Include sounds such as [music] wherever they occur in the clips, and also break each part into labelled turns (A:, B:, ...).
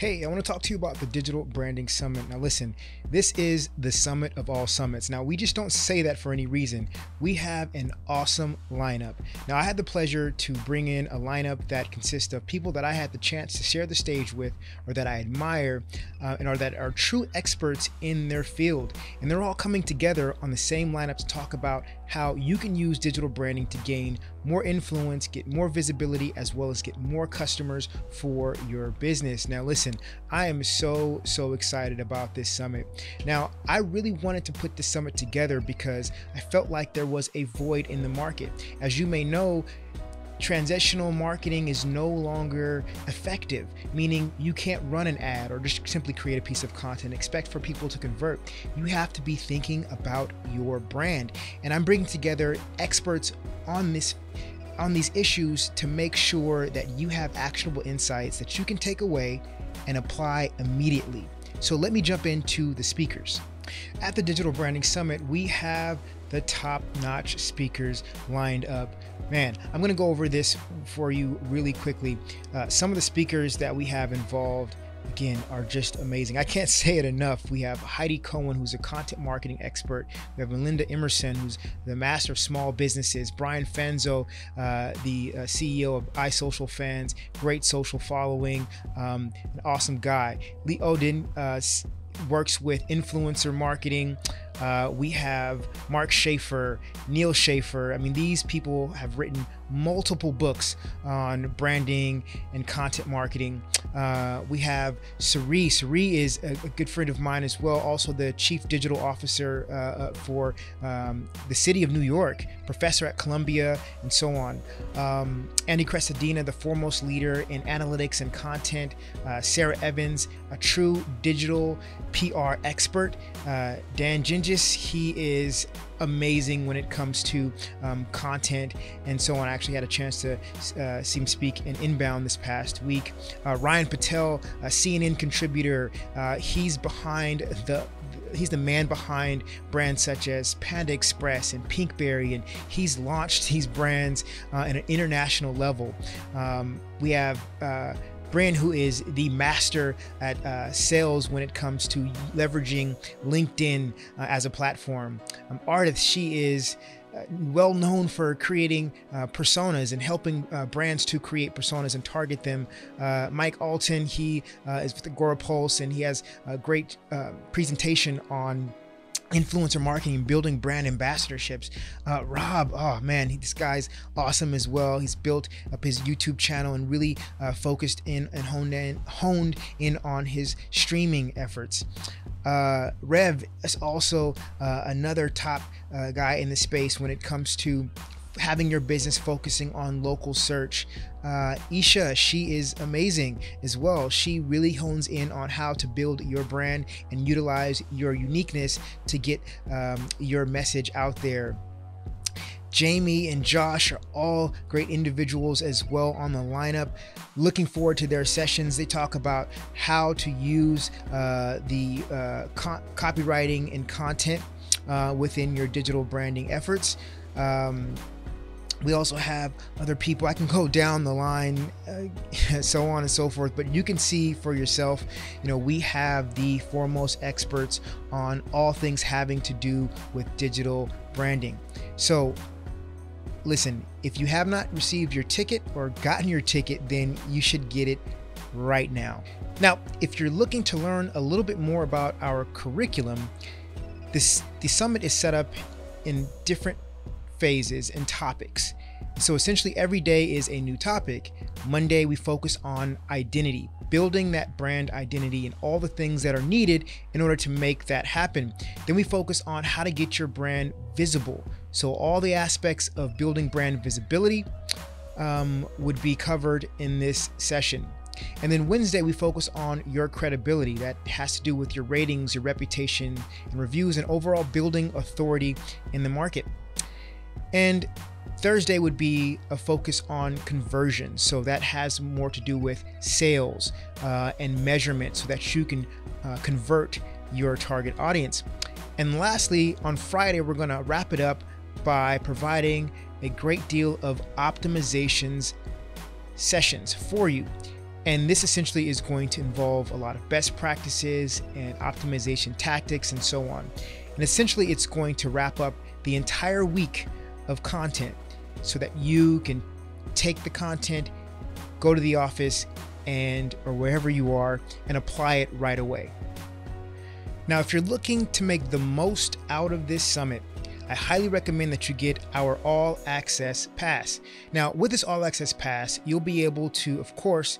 A: Hey, I want to talk to you about the Digital Branding Summit. Now, listen, this is the summit of all summits. Now, we just don't say that for any reason. We have an awesome lineup. Now, I had the pleasure to bring in a lineup that consists of people that I had the chance to share the stage with, or that I admire, uh, and are that are true experts in their field. And they're all coming together on the same lineup to talk about how you can use digital branding to gain more influence, get more visibility, as well as get more customers for your business. Now, listen, I am so, so excited about this summit. Now, I really wanted to put this summit together because I felt like there was a void in the market. As you may know, transitional marketing is no longer effective, meaning you can't run an ad or just simply create a piece of content, expect for people to convert. You have to be thinking about your brand. And I'm bringing together experts on this on these issues to make sure that you have actionable insights that you can take away and apply immediately. So let me jump into the speakers. At the Digital Branding Summit, we have the top notch speakers lined up. Man, I'm going to go over this for you really quickly. Uh, some of the speakers that we have involved again are just amazing. I can't [laughs] say it enough. We have Heidi Cohen, who's a content marketing expert. We have Melinda Emerson, who's the master of small businesses. Brian Fanzo, uh, the uh, CEO of iSocialFanz, great social following, um, an awesome guy. Lee Odden uh, works with influencer marketing. Uh, we have Mark Schaefer, Neal Schaffer. I mean, these people have written multiple books on branding and content marketing. Uh, we have Sari. Sari is a, a, good friend of mine as well, also the chief digital officer uh, uh, for um, the city of New York, professor at Columbia, and so on. Um, Andy Crestodina, the foremost leader in analytics and content. Uh, Sarah Evans, a true digital PR expert. Uh, Dan Gingiss, he is amazing when it comes to um, content and so on. I actually had a chance to uh, see him speak in Inbound this past week. Uh, Ryan Patel, a CNN contributor, uh, he's behind the he's the man behind brands such as Panda Express and Pinkberry, and he's launched these brands uh, at an international level. Um, we have uh, Brand, who is the master at uh, sales when it comes to leveraging LinkedIn uh, as a platform. Um, Ardath, she is uh, well known for creating uh, personas and helping uh, brands to create personas and target them. Uh, Mike Allton, he uh, is with Agorapulse and he has a great uh, presentation on influencer marketing, building brand ambassadorships. Uh, Rob, oh man, he, this guy's awesome as well. He's built up his YouTube channel and really uh, focused in and honed in, honed in on his streaming efforts. Uh, Rev is also uh, another top uh, guy in the space when it comes to having your business focusing on local search. Uh, Isha, she is amazing as well. She really hones in on how to build your brand and utilize your uniqueness to get um, your message out there. Jamie and Josh are all great individuals as well on the lineup. Looking forward to their sessions. They talk about how to use uh, the uh, co- copywriting and content uh, within your digital branding efforts. Um, we also have other people. I can go down the line uh, [laughs] so on and so forth but you can see for yourself you know we have the foremost experts on all things having to do with digital branding. So listen if you have not received your ticket or gotten your ticket then you should get it right now. Now if you're looking to learn a little bit more about our curriculum this the summit is set up in different phases and topics. So essentially, every day is a new topic. Monday, we focus on identity, building that brand identity and all the things that are needed in order to make that happen. Then we focus on how to get your brand visible. So, all the aspects of building brand visibility um, would be covered in this session. And then Wednesday, we focus on your credibility. That has to do with your ratings, your reputation, and reviews, and overall building authority in the market. And Thursday would be a focus on conversion. So that has more to do with sales uh, and measurement so that you can uh, convert your target audience. And lastly, on Friday, we're going to wrap it up by providing a great deal of optimizations sessions for you. And this essentially is going to involve a lot of best practices and optimization tactics and so on. And essentially, it's going to wrap up the entire week of content so that you can take the content, go to the office, and or wherever you are and apply it right away. Now, if you're looking to make the most out of this summit, I highly recommend that you get our All Access Pass. Now, with this All Access Pass, you'll be able to, of course,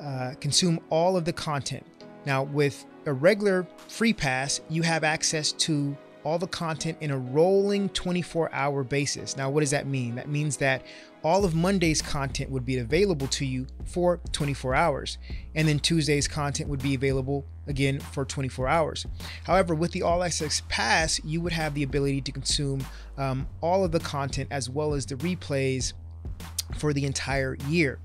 A: uh, consume all of the content. Now, with a regular free pass, you have access to all the content in a rolling 24 hour basis. Now, what does that mean? That means that all of Monday's content would be available to you for 24 hours, and then Tuesday's content would be available again for 24 hours. However, with the All Access Pass, you would have the ability to consume um, all of the content as well as the replays for the entire year.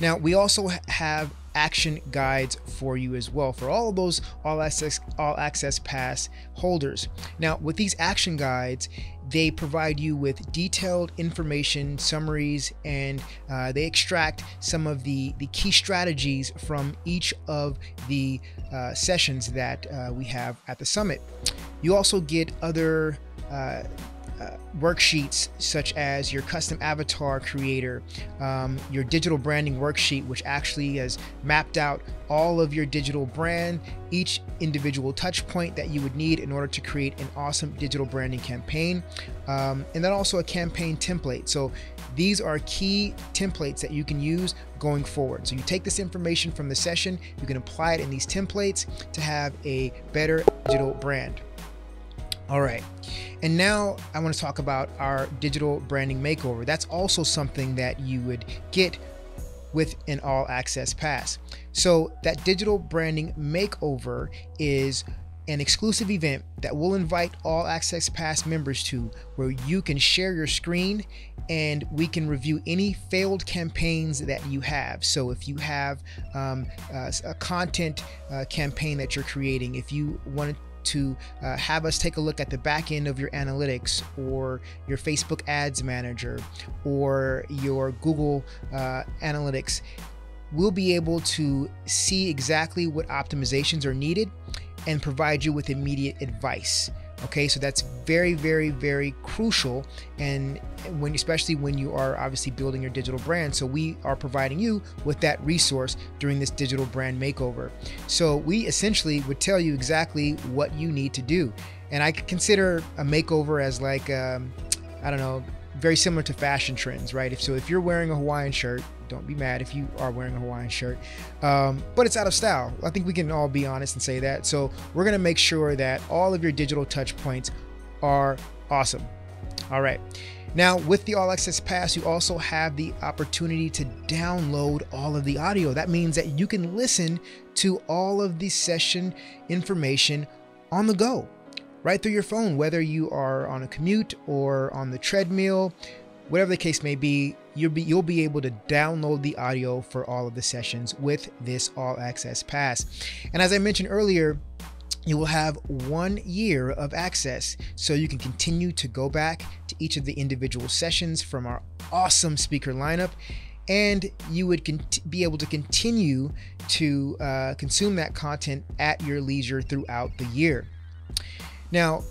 A: Now, we also have action guides for you as well for all of those all access all access pass holders. Now, with these action guides, they provide you with detailed information, summaries, and uh, they extract some of the, the key strategies from each of the uh, sessions that uh, we have at the summit. You also get other uh, worksheets such as your custom avatar creator, um, your digital branding worksheet, which actually has mapped out all of your digital brand, each individual touch point that you would need in order to create an awesome digital branding campaign, um, and then also a campaign template. So these are key templates that you can use going forward. So you take this information from the session, you can apply it in these templates to have a better digital brand. All right. And now I want to talk about our digital branding makeover. That's also something that you would get with an all access pass. So, that digital branding makeover is an exclusive event that we'll invite all access pass members to where you can share your screen and we can review any failed campaigns that you have so if you have um, uh, a content uh, campaign that you're creating if you want to uh, have us take a look at the back end of your analytics or your Facebook ads manager or your Google uh, analytics, we'll be able to see exactly what optimizations are needed and provide you with immediate advice. Okay, so that's very, very, very crucial, and when especially when you are obviously building your digital brand. So we are providing you with that resource during this digital brand makeover. So we essentially would tell you exactly what you need to do, and I consider a makeover as like um, I don't know very similar to fashion trends, right? If so, if you're wearing a Hawaiian shirt, don't be mad if you are wearing a Hawaiian shirt, um, but it's out of style. I think we can all be honest and say that. So we're gonna make sure that all of your digital touch points are awesome. All right. Now, with the All Access Pass, you also have the opportunity to download all of the audio. That means that you can listen to all of the session information on the go right through your phone, whether you are on a commute or on the treadmill, whatever the case may be, you'll be you'll be able to download the audio for all of the sessions with this all access pass. And as I mentioned earlier, you will have one year of access so you can continue to go back to each of the individual sessions from our awesome speaker lineup and you would cont- be able to continue to uh, consume that content at your leisure throughout the year. Now,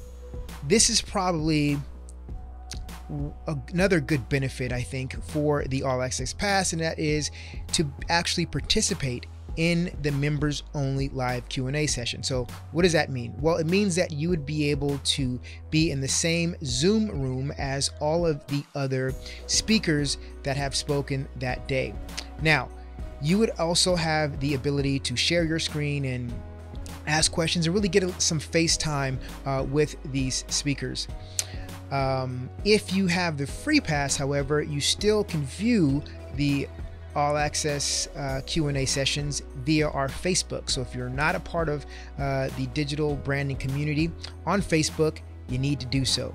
A: this is probably another good benefit I think for the All Access Pass, and that is to actually participate in the members only live Q&A session. So, what does that mean? Well, it means that you would be able to be in the same Zoom room as all of the other speakers that have spoken that day. Now, you would also have the ability to share your screen and ask questions and really get some FaceTime uh, with these speakers. Um, if you have the free pass, however, you still can view the all access uh, q&a sessions via our facebook. So if you're not a part of uh, the digital branding community on facebook you need to do so.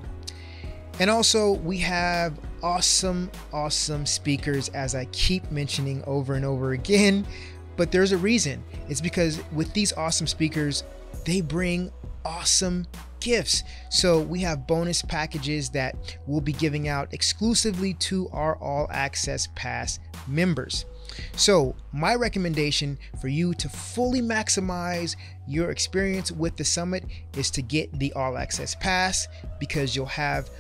A: And also we have awesome awesome speakers as i keep mentioning over and over again. [laughs] But there's a reason. It's because with these awesome speakers, they bring awesome gifts. So we have bonus packages that we'll be giving out exclusively to our all access pass members. So, my recommendation for you to fully maximize your experience with the summit is to get the All Access Pass because you'll have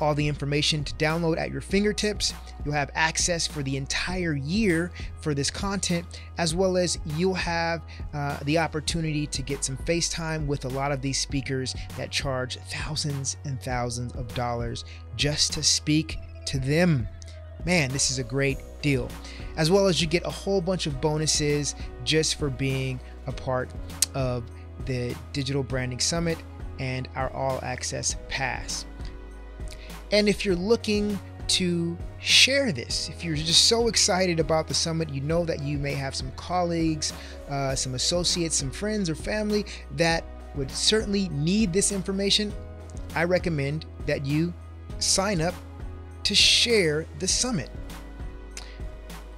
A: all the information to download at your fingertips. You'll have access for the entire year for this content, as well as you'll have uh, the opportunity to get some FaceTime with a lot of these speakers that charge thousands and thousands of dollars just to speak to them. Man, this is a great deal. As well as you get a whole bunch of bonuses just for being a part of the Digital Branding Summit and our All Access Pass. And if you're looking to share this, if you're just so excited about the summit, you know that you may have some colleagues, uh, some associates, some friends, or family that would certainly need this information, I recommend that you sign up to share the summit.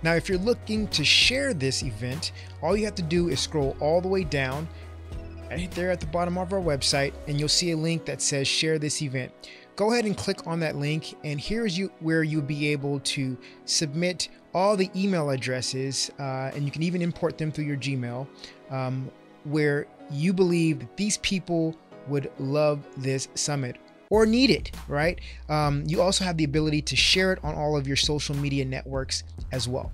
A: Now, if you're looking to share this event, all you have to do is scroll all the way down right there at the bottom of our website, and you'll see a link that says share this event go ahead and click on that link and here's you where you'll be able to submit all the email addresses uh, and you can even import them through your gmail um, where you believe that these people would love this summit or need it right? Um, you also have the ability to share it on all of your social media networks as well.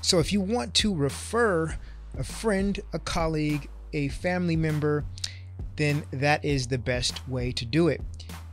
A: So if you want to refer a friend a colleague a family member then that is the best way to do it.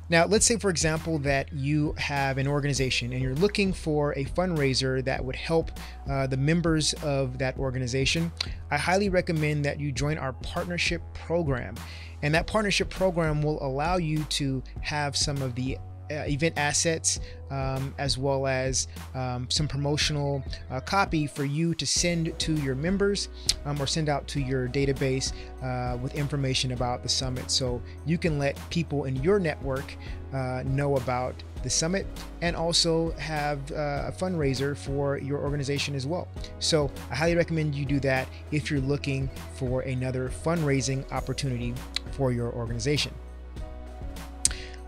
A: Now, let's say, for example, that you have an organization and you're looking for a fundraiser that would help uh, the members of that organization. I highly recommend that you join our partnership program. And that partnership program will allow you to have some of the event assets um, as well as um, some promotional uh, copy for you to send to your members um, or send out to your database uh, with information about the summit so you can let people in your network uh, know about the summit and also have uh, a fundraiser for your organization as well. So I highly recommend you do that if you're looking for another fundraising opportunity for your organization.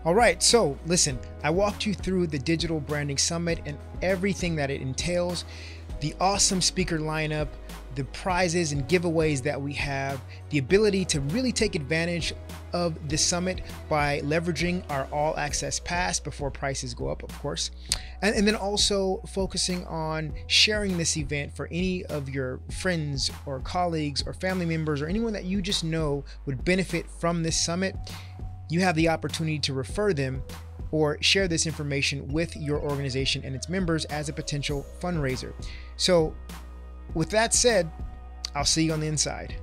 A: All right, so listen, I walked you through the Digital Branding Summit and everything that it entails, the awesome speaker lineup, the prizes and giveaways that we have, the ability to really take advantage of the summit by leveraging our all access pass before prices go up, of course. And, and, then also focusing on sharing this event for any of your friends or colleagues or family members or anyone that you just know would benefit from this summit you have the opportunity to refer them or share this information with your organization and its members as a potential fundraiser. So, with that said, I'll see you on the inside.